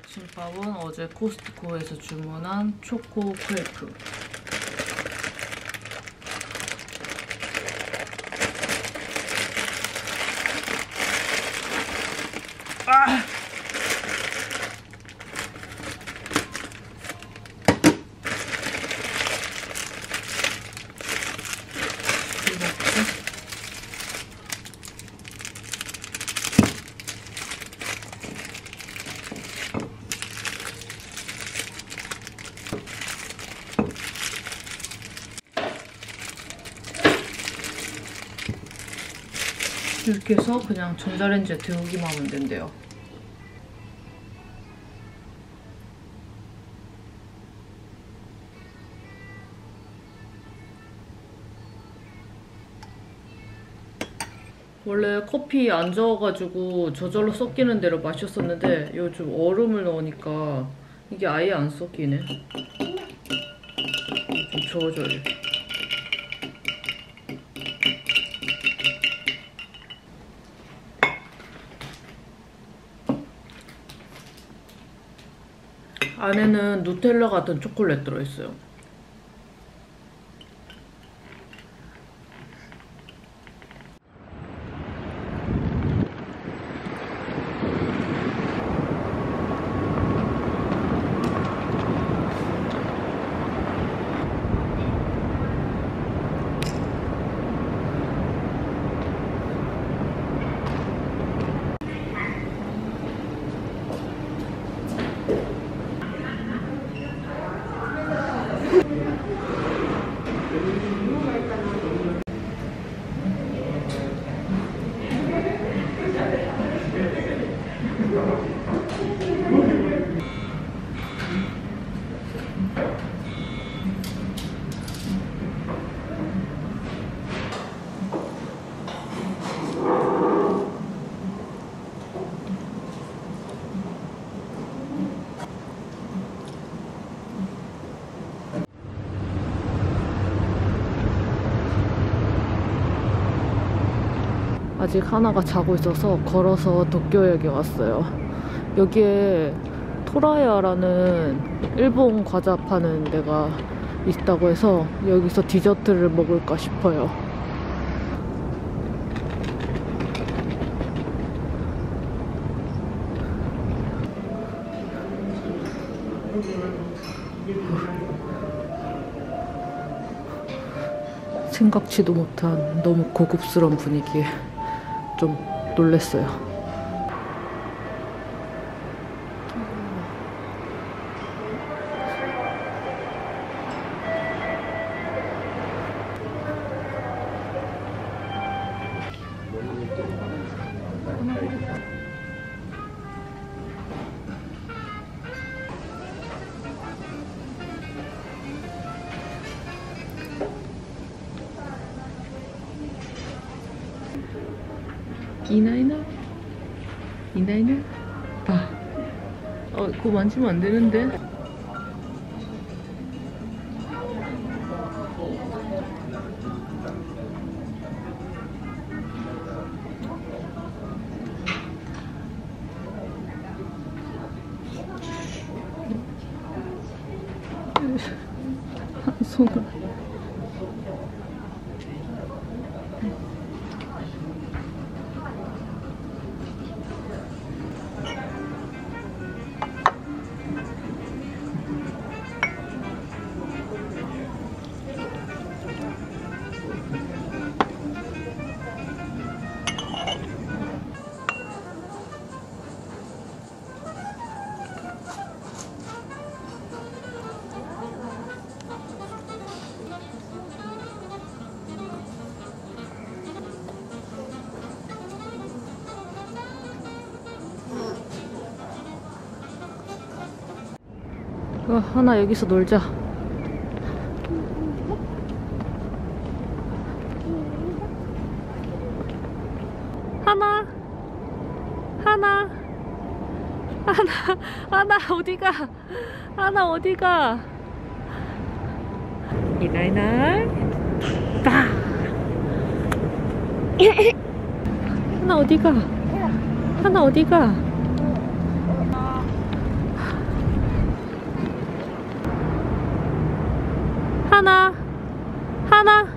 아침밥은 어제 코스트코에서 주문한 초코 크레이프. 아! 이렇게. 이렇게 해서 그냥 전자레인지에 데우기만 하면 된대요. 원래 커피 안 저어가지고 저절로 섞이는 대로 마셨었는데 요즘 얼음을 넣으니까 이게 아예 안 섞이네. 돼. 안에는 누텔라 같은 초콜릿 들어있어요. 아직 하나가 자고 있어서 걸어서 도쿄역에 왔어요. 여기에 토라야라는 일본 과자 파는 데가 있다고 해서 여기서 디저트를 먹을까 싶어요. 생각지도 못한 너무 고급스러운 분위기에 좀 놀랬어요. 이나이나? 이나이나? 봐. 어, 그거 만지면 안 되는데. 어, 하나 여기서 놀자. 하나, 하나, 하나, 하나 어디가? 하나 어디가? 이날날 빠. 하나 어디가? 하나 어디가? 하나 하나.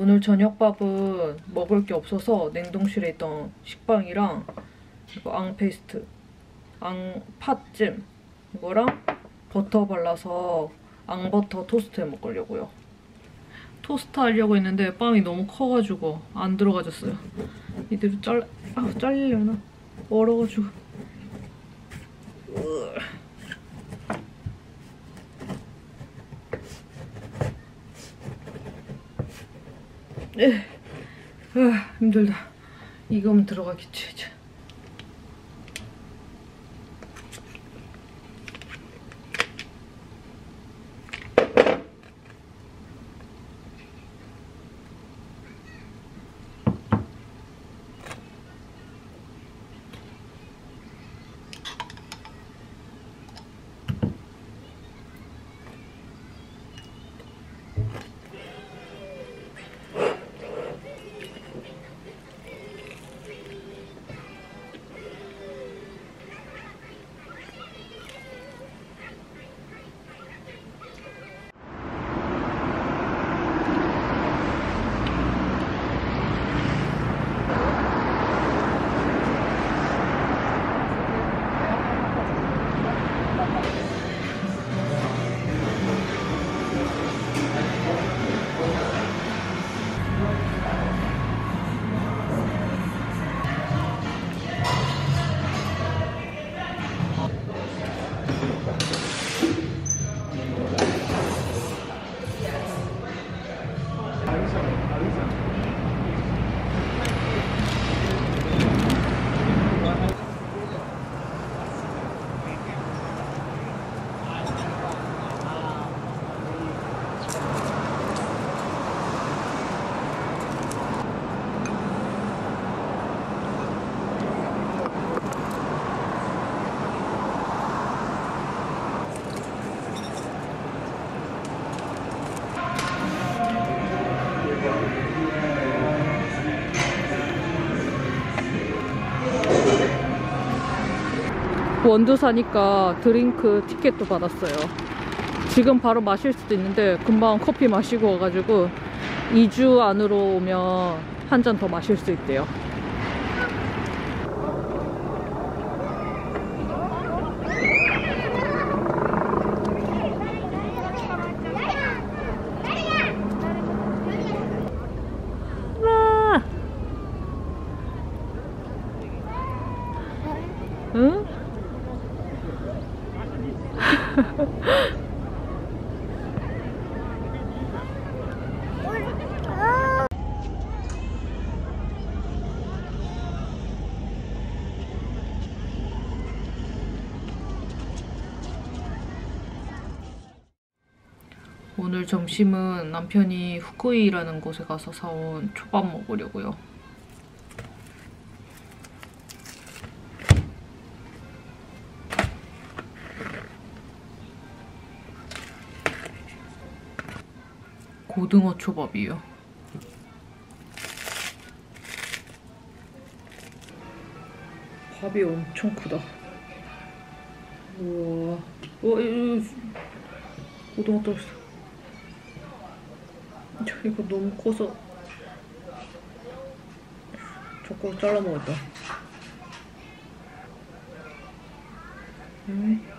오늘 저녁밥은 먹을 게 없어서 냉동실에 있던 식빵이랑 이거 앙 paste, 앙 팥찜 이거랑 버터 발라서 앙버터 토스트 해 먹으려고요. 토스트 하려고 했는데 빵이 너무 커가지고 안 들어가졌어요. 이대로 잘, 아, 잘리려나? 얼어가지고. 으. 에, 아, 힘들다. 이거면 들어가겠지. 원두 사니까 드링크 티켓도 받았어요. 지금 바로 마실 수도 있는데 금방 커피 마시고 와가지고 2주 안으로 오면 한 잔 더 마실 수 있대요. 와. 응? 점심은 남편이 후쿠이라는 곳에 가서 사온 초밥 먹으려고요. 고등어 초밥이요. 밥이 엄청 크다. 우와. 우와, 이거 고등어 떨어졌어. 저 이거 너무 커서 조금 잘라 먹었다. 음.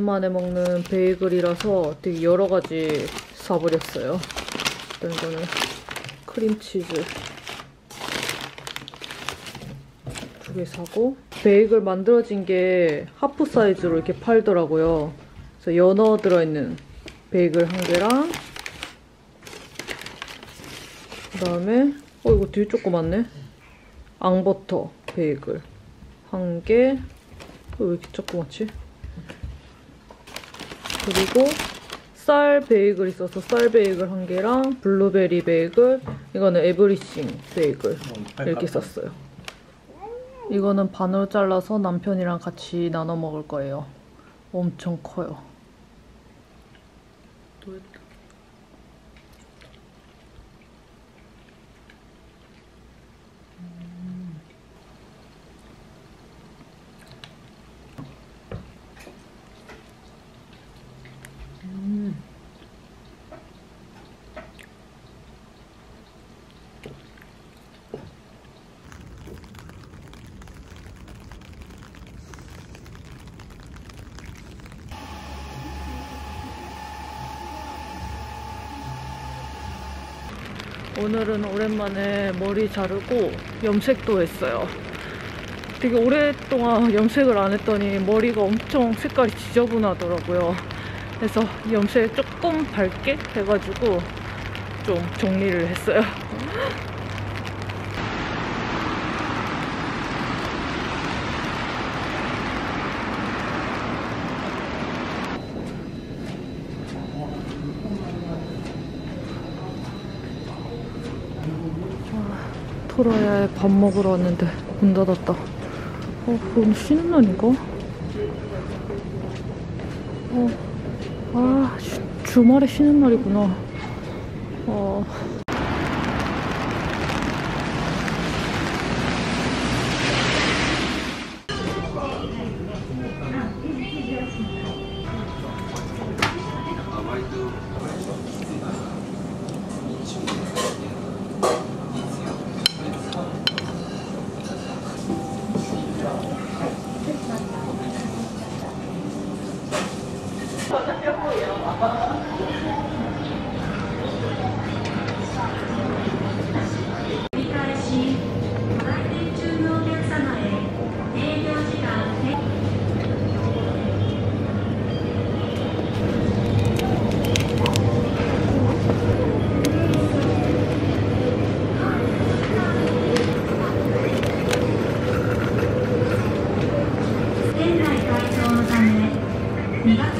오랜만에 먹는 베이글이라서 되게 여러 가지 사버렸어요. 일단 이거는 크림치즈 두 개 사고 베이글 만들어진 게 half 사이즈로 이렇게 팔더라고요. 그래서 연어 들어있는 베이글 한 개랑 그 다음에 어 이거 되게 조그맣네. 앙버터 베이글 한 개. 어, 왜 이렇게 조그맣지? 그리고 쌀 베이글 있어서 쌀 베이글 한 개랑 블루베리 베이글 이거는 everything 베이글 이렇게 샀어요. 이거는 반으로 잘라서 남편이랑 같이 나눠 먹을 거예요. 엄청 커요. 오늘은 오랜만에 머리 자르고 염색도 했어요. 되게 오랫동안 염색을 안 했더니 머리가 엄청 색깔이 지저분하더라고요. 그래서 염색 조금 밝게 해가지고 좀 정리를 했어요. 토라야에 밥 먹으러 왔는데 문 닫았다. 어, 오늘 쉬는 날인가? 어, 아, 주, 주말에 쉬는 날이구나. 어. Thank you.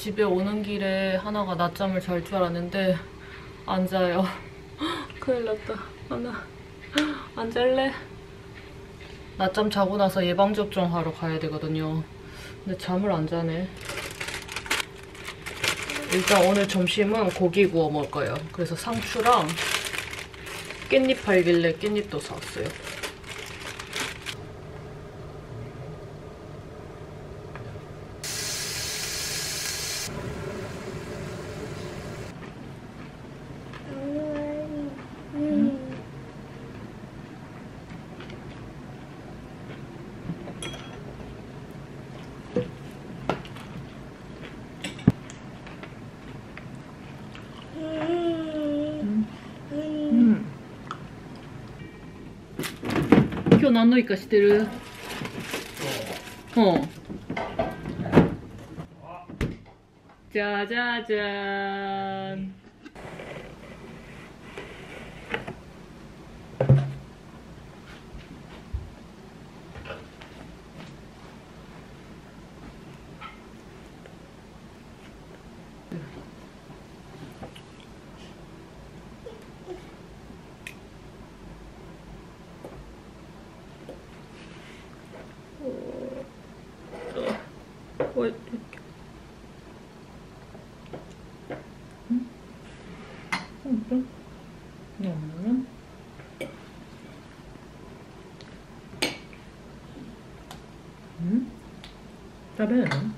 집에 오는 길에 하나가 낮잠을 잘 줄 알았는데 안 자요. 큰일 났다. 하나 안 잘래? 낮잠 자고 나서 예방접종 하러 가야 되거든요. 근데 잠을 안 자네. 일단 오늘 점심은 고기 구워 먹을 거예요. 그래서 상추랑 깻잎 팔길래 깻잎도 사왔어요. 今日何のイカしてる？うん。じゃじゃじゃーん。Mm. Mm. Vad blir den?